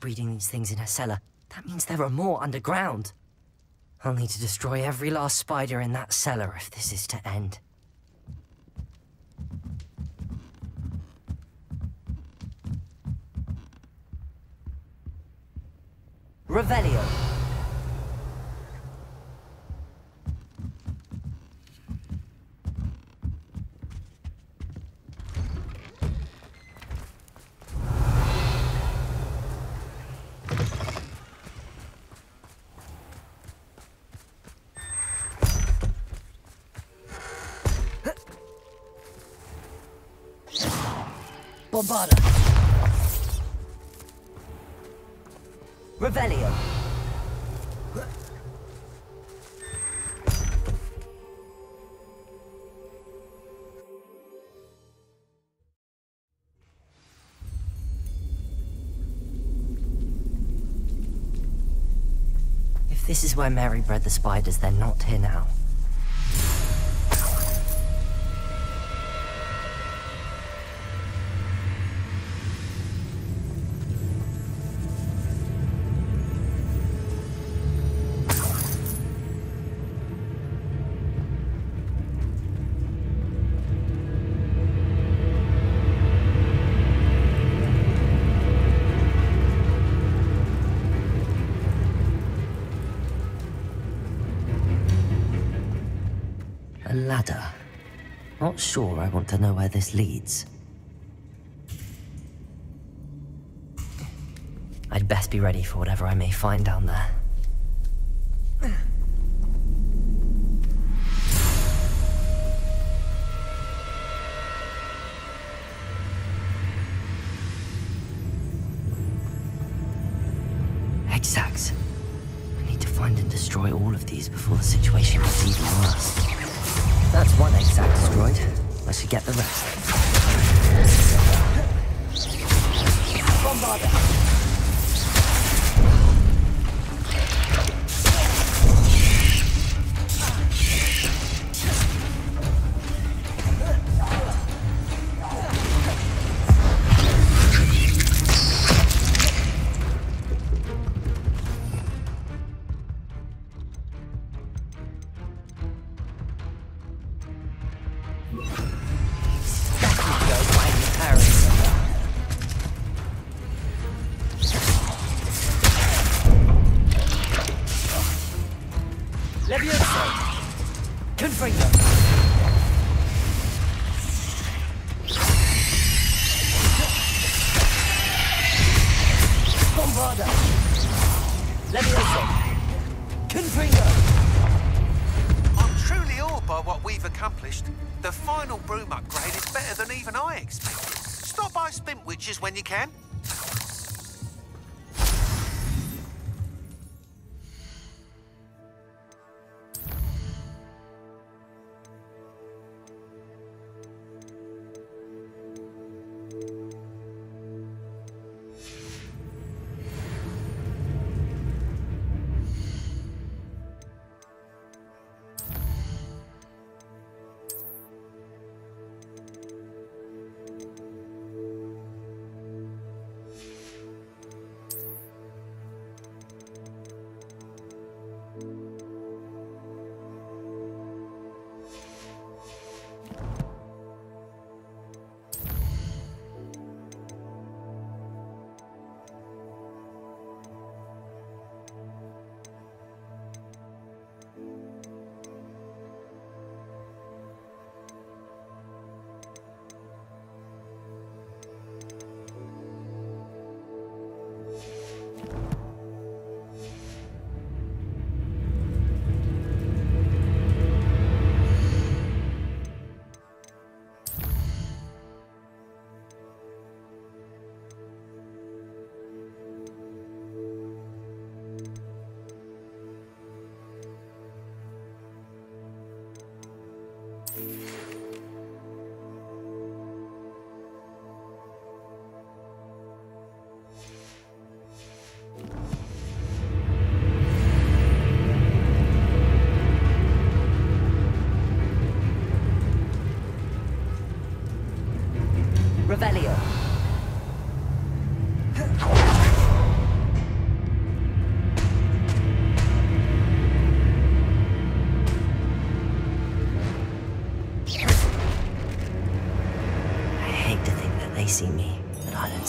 Breeding these things in her cellar, that means there are more underground. I'll need to destroy every last spider in that cellar if this is to end. Revelio. Bombarda. Revelio. If this is where Mary bred the spiders, they're not here now. Not sure I want to know where this leads. I'd best be ready for whatever I may find down there. Egg sac. I need to find and destroy all of these before the situation gets even worse. That's one egg sac destroyed. I should get the rest. Bombarda. Definitely we've. The final broom upgrade is better than even I expected. Stop by Spintwitches when you can.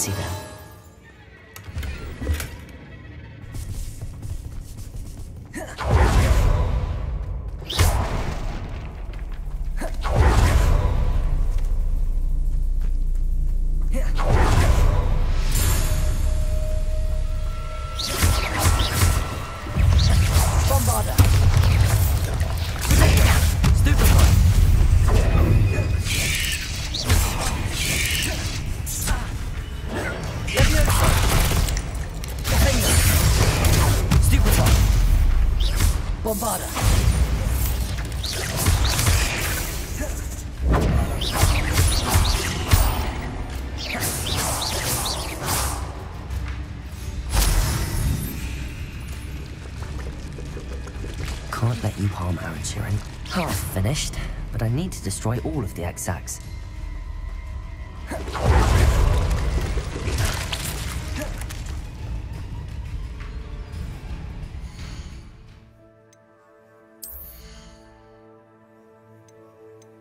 See them. Can't let you harm Aaron Sheeran. Half finished, but I need to destroy all of the egg sacs.